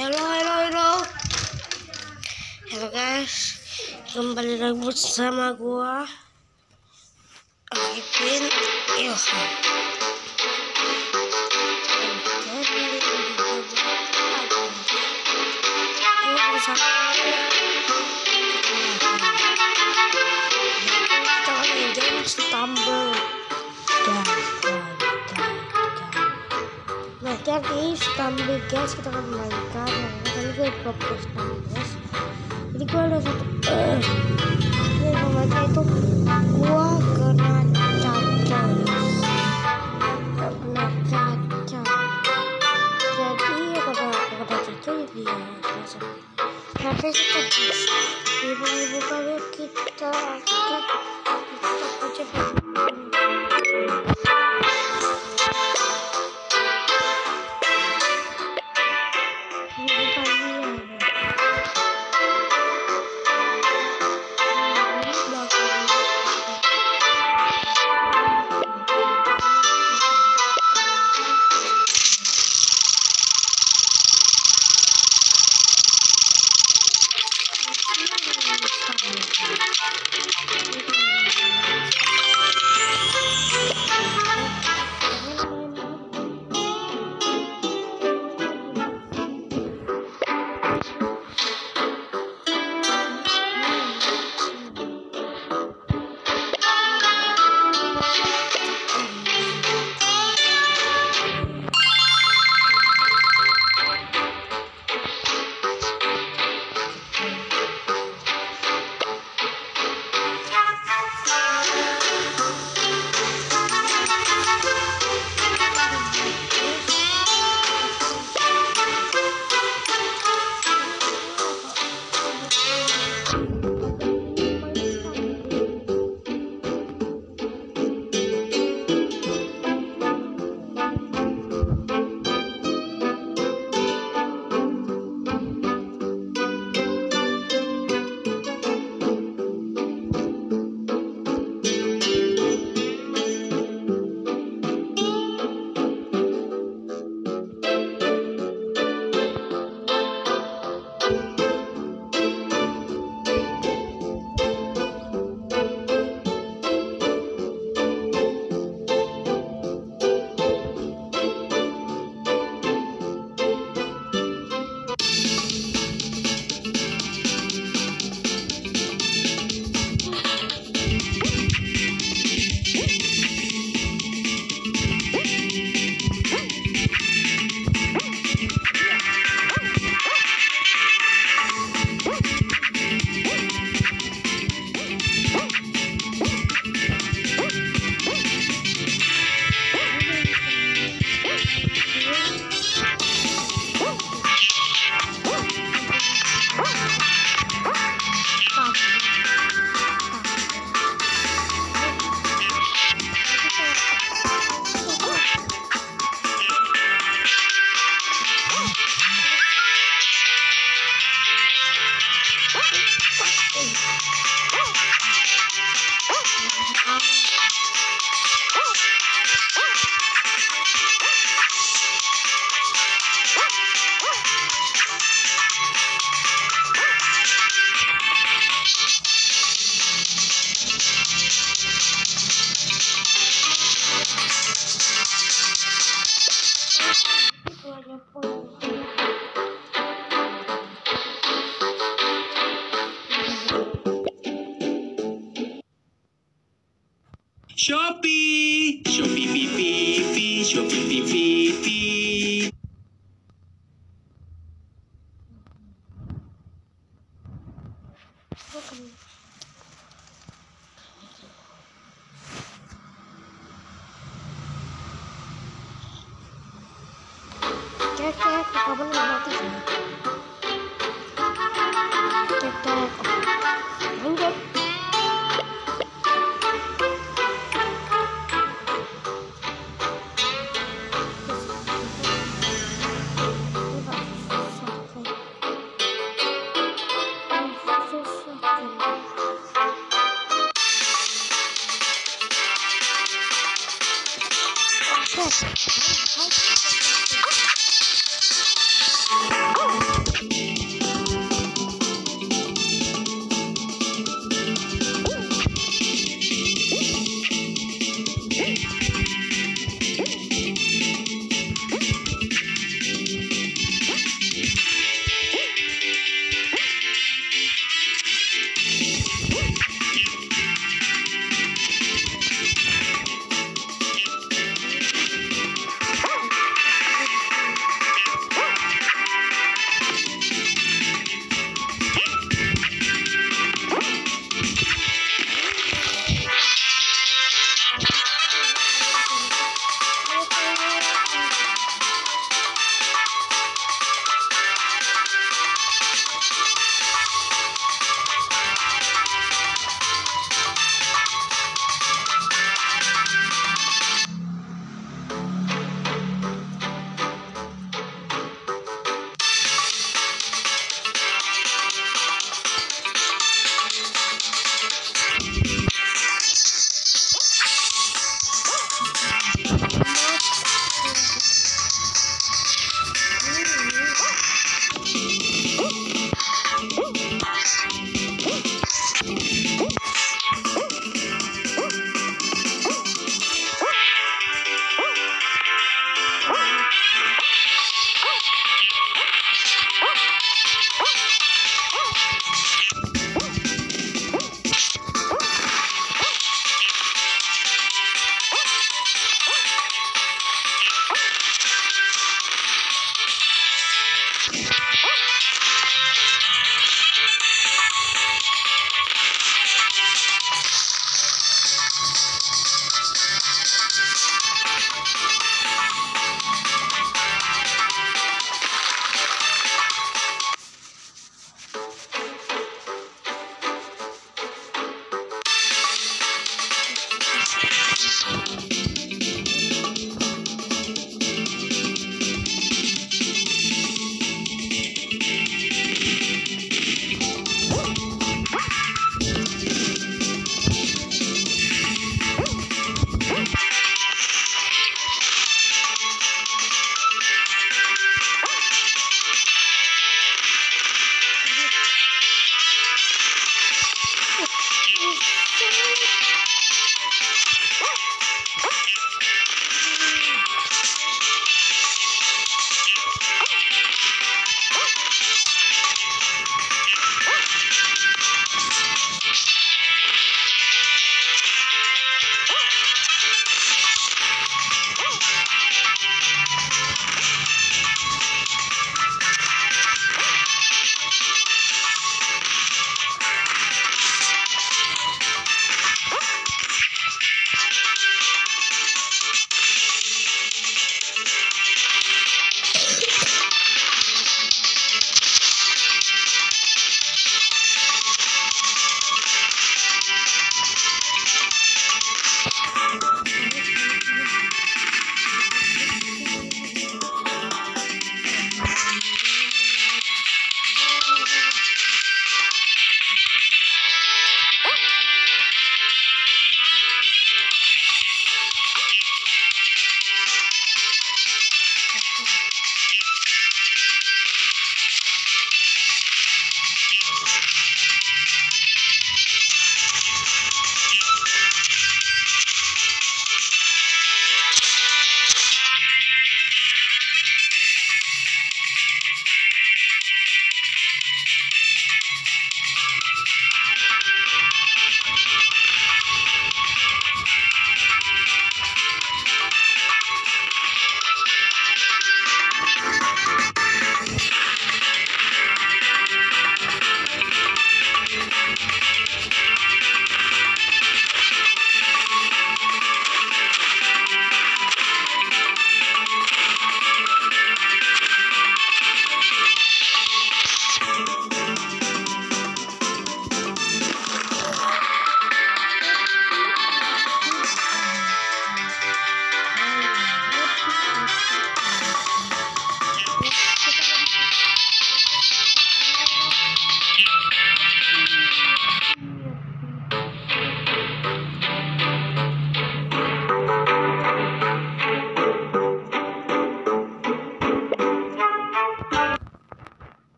Hello, hello, hello. Hello guys, kembali lagi bersama gua Arifin Ilham. Gua bersama Nah jadi Stumble guys kita akan mainkan Nah kali gue drop ke Stumble Jadi gue ada satu eh Ini momennya itu Gue kena cacar Kena cacar Jadi ya kena cacar jadi ya selesai Tapi kita guys Ibu-ibu kali kita akan Kita aja shopping. はい。